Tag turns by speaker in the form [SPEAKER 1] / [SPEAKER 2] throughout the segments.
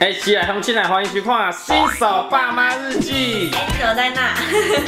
[SPEAKER 1] 哎，起来，同进来，欢迎去看《新手爸妈日记》。
[SPEAKER 2] 哎，你怎么在那？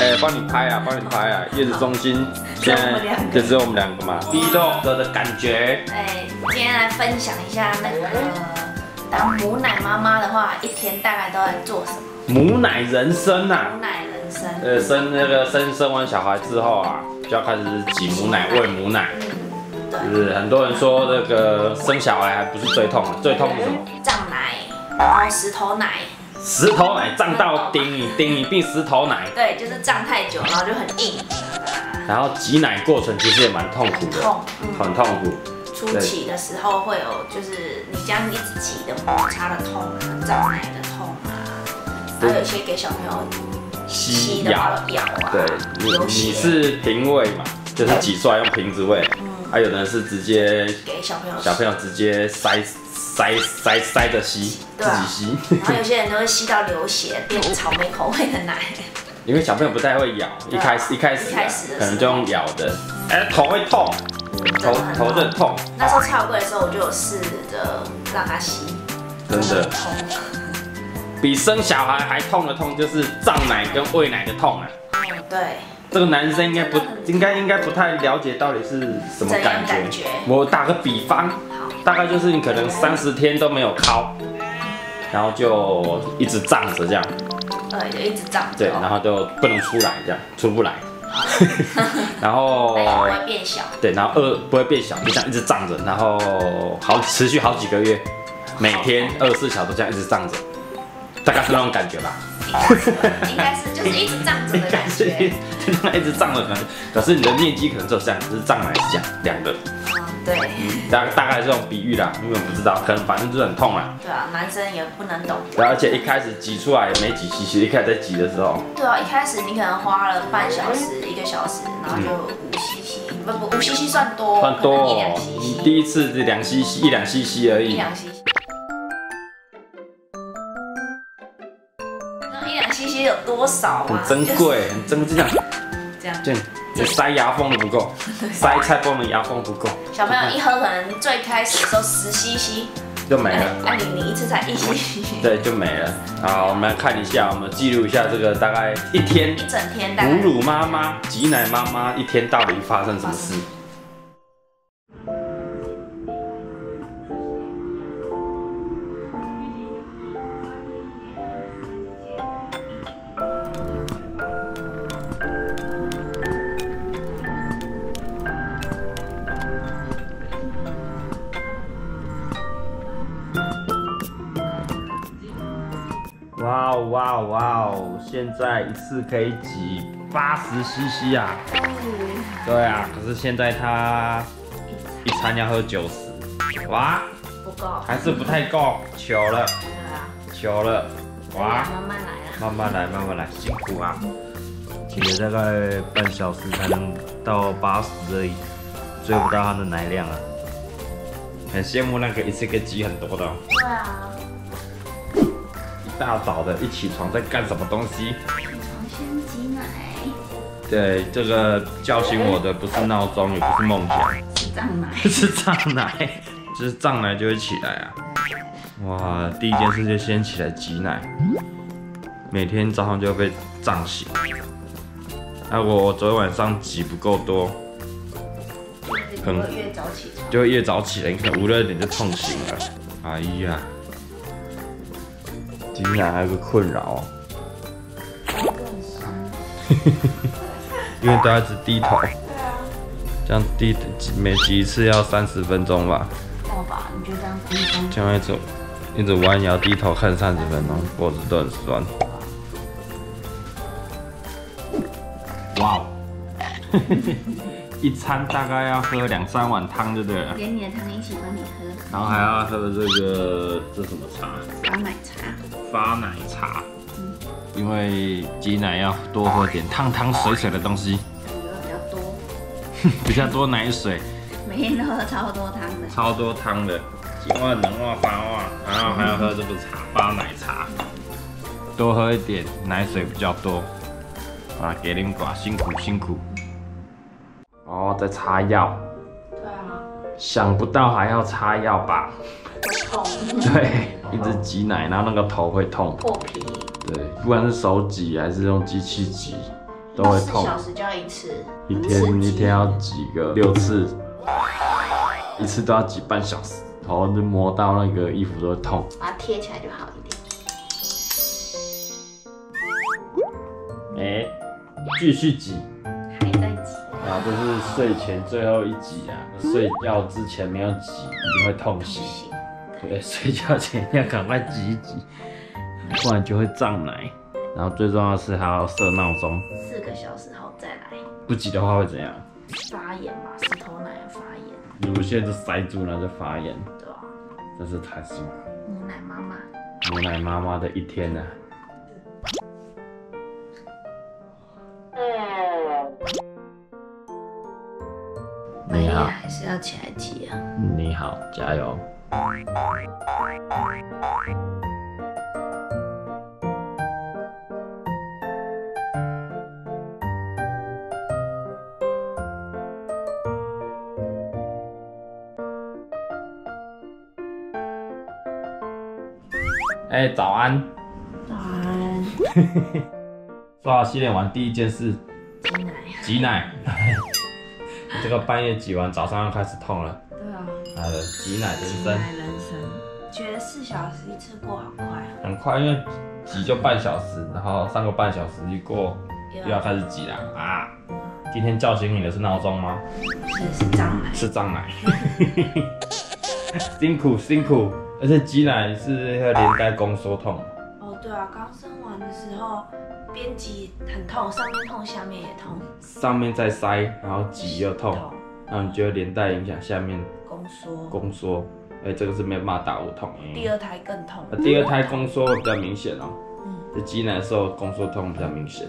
[SPEAKER 1] 哎，帮你拍啊，帮你拍啊。月子中心现在就只有我们两个嘛。第一豆的感觉。
[SPEAKER 2] 哎，今天来分享一下那个当母奶妈妈的话，一天大概都在做什么？
[SPEAKER 1] 母奶人生呐。
[SPEAKER 2] 母奶人生。
[SPEAKER 1] 呃，生那个生生完小孩之后啊，就要开始挤母奶，喂母奶。嗯，对。是很多人说那个生小孩还不是最痛的，最痛是什么？
[SPEAKER 2] 后石头奶，
[SPEAKER 1] 石头奶胀到顶你顶你并石头奶，
[SPEAKER 2] 对，就是胀太久，然后就很硬。
[SPEAKER 1] 然后挤奶过程其实也蛮痛苦的，
[SPEAKER 2] 痛，
[SPEAKER 1] 很痛苦。
[SPEAKER 2] 初期的时候会有，就是你这样一直挤的摩擦的痛啊，胀奶的痛啊，还有一些给小朋友吸咬咬啊。
[SPEAKER 1] 对，你你是瓶喂嘛，就是挤出来用瓶子喂，还有的是直接
[SPEAKER 2] 给小朋友
[SPEAKER 1] 小朋友直接塞。塞塞塞着吸，自己吸。
[SPEAKER 2] 然后有些人都会吸到流血，变草莓口味的奶。
[SPEAKER 1] 因为小朋友不太会咬，一开始一开始可能就用咬的，哎，头会痛，头头很痛。
[SPEAKER 2] 那时候超贵的时候，我就有试着让他吸，
[SPEAKER 1] 真的痛。比生小孩还痛的痛，就是胀奶跟喂奶的痛啊。
[SPEAKER 2] 嗯，对。
[SPEAKER 1] 这个男生应该不应该应该不太了解到底是什么感觉。我打个比方。大概就是你可能三十天都没有靠，然后就一直胀着这样，
[SPEAKER 2] 呃，就一直胀。
[SPEAKER 1] 对，然后就不能出来这样，出不来。然
[SPEAKER 2] 后不会变小。
[SPEAKER 1] 对，然后二不会变小，就这样一直胀着，然后好持续好几个月，每天二十四小时这样一直胀着，大概是那种感觉吧。
[SPEAKER 2] 应该是就是一直胀着的感觉，
[SPEAKER 1] 一直胀着感觉。可是你的面积可能只有这样，只是胀来是这样两个。
[SPEAKER 2] 对，
[SPEAKER 1] 大大概是这种比喻啦，因为不知道，可能反正就是很痛
[SPEAKER 2] 啊。对啊，男生也不能懂。
[SPEAKER 1] 对，而且一开始挤出来也没几 cc，一开始在挤的时候。
[SPEAKER 2] 对啊，一开始你可能花了半小时、一个小时，然后就五 cc，不不，五 cc 算多。
[SPEAKER 1] 算多哦。你第一次两 cc，一两 cc 而已。
[SPEAKER 2] 一两 cc。那一两 cc 有多少
[SPEAKER 1] 很珍贵，很珍贵，这样。这样。塞牙缝都不够，塞菜缝的牙缝不够。
[SPEAKER 2] 小朋友一喝可能最开始的时候十 cc
[SPEAKER 1] 就没了，
[SPEAKER 2] 那你你一次才一 cc，
[SPEAKER 1] 对，就没了。好，我们来看一下，我们记录一下这个大概一天
[SPEAKER 2] 一整天
[SPEAKER 1] 母乳妈妈、挤奶妈妈一天到底发生什么事。哦哇哦哇哦！现在一次可以挤八十 CC 啊！对啊，可是现在他一餐要喝九十，哇，
[SPEAKER 2] 不够，
[SPEAKER 1] 还是不太够，求了，求了，
[SPEAKER 2] 哇，慢慢来啊，
[SPEAKER 1] 慢慢来，慢慢来，辛苦啊！挤了大概半小时才能到八十而已，追不到他的奶量啊！很羡慕那个一次可以挤很多的。
[SPEAKER 2] 对啊。
[SPEAKER 1] 大早的一起床在干什么东西？
[SPEAKER 2] 起床先挤奶。
[SPEAKER 1] 对，这个叫醒我的不是闹钟，也不是梦想，
[SPEAKER 2] 是胀奶。
[SPEAKER 1] 是胀奶，就是胀奶就会起来啊。哇，第一件事就先起来挤奶，每天早上就被胀醒。那我昨天晚上挤不够多，
[SPEAKER 2] 可能越早起床
[SPEAKER 1] 就会越早起来，你可能五六点就痛醒了。哎呀。挤奶还有个困扰，因为大家一直低头，这样低每挤一次要三十分钟吧？
[SPEAKER 2] 要吧？你就这样低头？
[SPEAKER 1] 这样一直一直弯腰低头看三十分钟，脖子都很酸。哇哦！一餐大概要喝两三碗汤，对不对？
[SPEAKER 2] 连你的汤一起帮你喝。
[SPEAKER 1] 然后还要喝这个这什么茶？
[SPEAKER 2] 发奶茶。
[SPEAKER 1] 发奶茶。嗯。因为挤奶要多喝点汤汤水水的东西。
[SPEAKER 2] 比较多。
[SPEAKER 1] 比较多奶水。
[SPEAKER 2] 每天都喝超多汤的。
[SPEAKER 1] 超多汤的，几万能哇发哇，然后还要喝这个茶发奶茶。多喝一点奶水比较多。啊，给你们寡辛苦辛苦。哦，在擦药。
[SPEAKER 2] 对啊。
[SPEAKER 1] 想不到还要擦药吧？
[SPEAKER 2] 痛。
[SPEAKER 1] 对。一直挤奶，然后那个头会痛。
[SPEAKER 2] 破皮，
[SPEAKER 1] 对，不管是手挤还是用机器挤，都会痛。
[SPEAKER 2] 四小时就要一次，
[SPEAKER 1] 一天一天要挤个六次，一次都要挤半小时，头就摸到那个衣服都会痛。
[SPEAKER 2] 把它贴起来就好一点。
[SPEAKER 1] 哎、继续挤。
[SPEAKER 2] 还在挤，
[SPEAKER 1] 然后这是睡前最后一挤啊，睡觉之前没有挤，一定会痛醒。对，睡觉前要赶快挤一挤，不然就会胀奶。然后最重要的是还要设闹钟，
[SPEAKER 2] 四个小时后再来。
[SPEAKER 1] 不挤的话会怎样？
[SPEAKER 2] 发炎吧，石头奶发炎，
[SPEAKER 1] 乳腺就塞住了，就发炎，
[SPEAKER 2] 对啊？
[SPEAKER 1] 真是太辛苦。
[SPEAKER 2] 母奶妈妈，
[SPEAKER 1] 母奶妈妈的一天啊。你好，
[SPEAKER 2] 还是要起来踢啊。
[SPEAKER 1] 你好，加油。哎、早安！
[SPEAKER 2] 早安，
[SPEAKER 1] 刷牙洗脸完第一件事，
[SPEAKER 2] 挤奶。
[SPEAKER 1] 挤奶。这个半夜挤完，早上又开始痛了。
[SPEAKER 2] 对啊，
[SPEAKER 1] 他的挤奶人生
[SPEAKER 2] 挤奶人生，觉得四小时一次过好快啊。
[SPEAKER 1] 很快，因为挤就半小时，然后上个半小时一过，又要开始挤了啊！今天叫醒你的是闹钟吗？
[SPEAKER 2] 是是胀奶，
[SPEAKER 1] 是胀奶。辛苦辛苦，而且挤奶是会连带宫缩痛。
[SPEAKER 2] 哦，对啊，刚生完的时候边挤很痛，上面痛，下面也痛，
[SPEAKER 1] 上面在塞，然后挤又痛，然后你就会连带影响下面
[SPEAKER 2] 宫缩，
[SPEAKER 1] 宫缩。哎，这个是没有办法打无痛。
[SPEAKER 2] 第二胎更痛
[SPEAKER 1] 呃，第二胎宫缩会比较明显哦。
[SPEAKER 2] 嗯
[SPEAKER 1] 这挤奶的时候宫缩痛比较明显。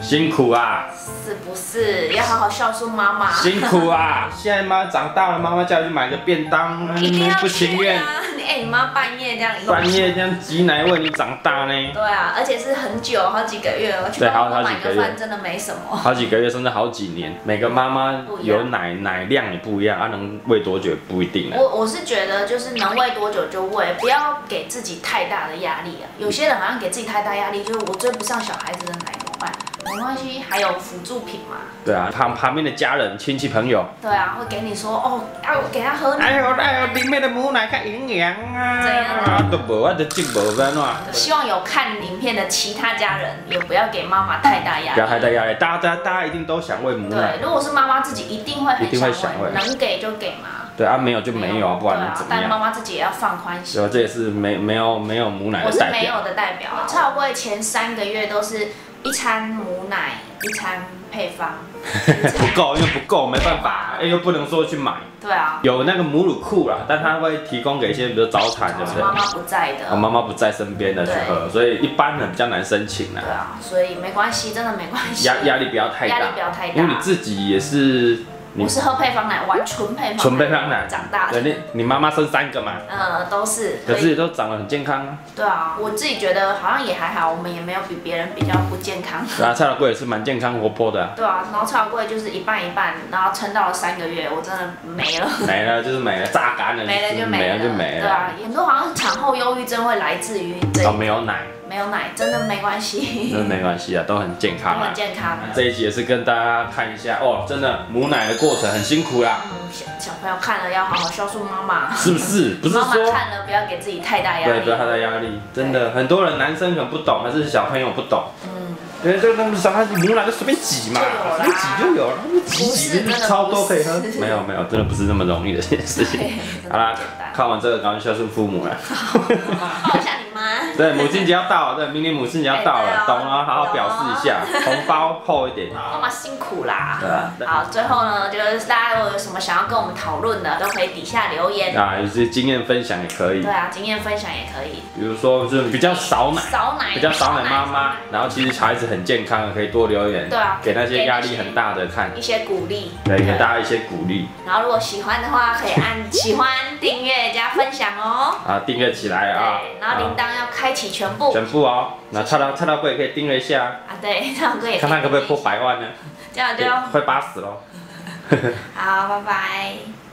[SPEAKER 1] 辛苦啊！
[SPEAKER 2] 是不是要好好孝顺妈妈？
[SPEAKER 1] 辛苦啊！现在妈长大了，妈妈叫你去买个便当，
[SPEAKER 2] 一定要
[SPEAKER 1] 不情愿
[SPEAKER 2] 哎、你妈半夜这样
[SPEAKER 1] 半夜这样挤奶喂你长大呢，
[SPEAKER 2] 对啊，而且是很久，好几个月哦。去
[SPEAKER 1] 对
[SPEAKER 2] 帮我
[SPEAKER 1] 好好几个月
[SPEAKER 2] 买个饭真的没什么。
[SPEAKER 1] 好几个月甚至好几年，每个妈妈有奶奶量也不一样，啊，能喂多久也不一定啊。
[SPEAKER 2] 我我是觉得就是能喂多久就喂，不要给自己太大的压力啊。有些人好像给自己太大压力，就是我追不上小孩子的奶？没关系，还有辅助品嘛。
[SPEAKER 1] 对啊，旁旁边的家人、亲戚、朋友，
[SPEAKER 2] 对啊，会给你说哦，啊，我给他喝奶。
[SPEAKER 1] 哎呦哎呦，里面的母奶较营养
[SPEAKER 2] 怎样
[SPEAKER 1] 啊，都无啊，都进无分啊？
[SPEAKER 2] 希望有看影片的其他家人也不要给妈妈太大压力。
[SPEAKER 1] 不要太大压力，大家大家大家一定都想喂母奶
[SPEAKER 2] 对，，如果是妈妈自己，一定会
[SPEAKER 1] 一定会
[SPEAKER 2] 很想
[SPEAKER 1] 喂，
[SPEAKER 2] 能给就给嘛。
[SPEAKER 1] 对啊，没有就没有啊，不然怎么样？
[SPEAKER 2] 但妈妈自己也要放宽心
[SPEAKER 1] 对。啊，这也是没没有没有母奶
[SPEAKER 2] 我是
[SPEAKER 1] 的代表。
[SPEAKER 2] 没有的代表差不多前三个月都是一餐母奶，一餐配方。
[SPEAKER 1] 不够，因为不够，没办法，又不能说去买。
[SPEAKER 2] 对啊，
[SPEAKER 1] 有那个母乳库啦，但他会提供给一些比如早产，对不对？
[SPEAKER 2] 妈妈不在的。
[SPEAKER 1] 我妈妈不在身边的去喝，所以一般人比较难申请啦
[SPEAKER 2] 对。啊，所以没关系，真的没关系。
[SPEAKER 1] 压压力不要太大
[SPEAKER 2] 压力不，要太大。
[SPEAKER 1] 因为你自己也是你
[SPEAKER 2] 我是喝配方奶，玩纯配方奶
[SPEAKER 1] 纯配方奶
[SPEAKER 2] 长大的。
[SPEAKER 1] 对你你妈妈生三个嘛，
[SPEAKER 2] 呃，都是。
[SPEAKER 1] 可是也都长得很健康啊。
[SPEAKER 2] 对啊，我自己觉得好像也还好，我们也没有比别人比较不健康。
[SPEAKER 1] 对啊，蔡老贵也是蛮健康活泼的啊，
[SPEAKER 2] 对啊，然后超贵就是一半一半，然后撑到了三个月，我真的没了。
[SPEAKER 1] 没了就是没了，榨干了
[SPEAKER 2] 没了就没了，
[SPEAKER 1] 没了就没了。
[SPEAKER 2] 对啊，很多好像产后忧郁症会来自于这
[SPEAKER 1] 哦，没有奶，
[SPEAKER 2] 没有奶，真的没关系，
[SPEAKER 1] 那没关系啊，都很健康啊
[SPEAKER 2] 很。健康。
[SPEAKER 1] 这一集也是跟大家看一下哦，真的母奶的过程很辛苦啦，
[SPEAKER 2] 嗯，小小朋友看了要好好孝顺妈妈，
[SPEAKER 1] 是不是？不是
[SPEAKER 2] 妈妈
[SPEAKER 1] 说
[SPEAKER 2] 看了不要给自己太大压
[SPEAKER 1] 对，
[SPEAKER 2] 力。
[SPEAKER 1] 不要太大压力，真的很多人男生可能不懂，还是小朋友不懂，
[SPEAKER 2] 嗯，
[SPEAKER 1] 因为这个东西小孩子母奶就随便挤嘛，
[SPEAKER 2] 就有啦
[SPEAKER 1] 随便挤就有了，挤
[SPEAKER 2] 不是
[SPEAKER 1] 挤
[SPEAKER 2] 真的
[SPEAKER 1] 超多可以喝。没有没有，真的不是那么容易的一件事情。好啦。看完这个，赶快孝顺父母了。对，母亲节要到了，对，明年母亲节要到了，懂了，好好表示一下，红包厚一点。
[SPEAKER 2] 妈妈辛苦啦。
[SPEAKER 1] 对啊
[SPEAKER 2] 好，最后呢，就是大家如果有什么想要跟我们讨论的，都可以底下留言。
[SPEAKER 1] 啊，有些经验分享也可以
[SPEAKER 2] 对，啊，经验分享也可以。
[SPEAKER 1] 比如说就是比较少奶，
[SPEAKER 2] 少奶，
[SPEAKER 1] 比较少奶妈妈，然后其实小孩子很健康的，可以多留言，
[SPEAKER 2] 对啊
[SPEAKER 1] 给那些压力很大的看，
[SPEAKER 2] 一些鼓励。
[SPEAKER 1] 对，给大家一些鼓励
[SPEAKER 2] 然后如果喜欢的话，可以按喜欢、订阅加分享哦。
[SPEAKER 1] 啊，订阅起来啊，
[SPEAKER 2] 对，然后铃铛要开启全部。
[SPEAKER 1] 全部哦，那蔡老蔡老贵也可以订阅一下，
[SPEAKER 2] 啊，对，这样可以。
[SPEAKER 1] 看看可不可以破百万呢？
[SPEAKER 2] 这样就
[SPEAKER 1] 快八十喽。
[SPEAKER 2] 好，拜拜。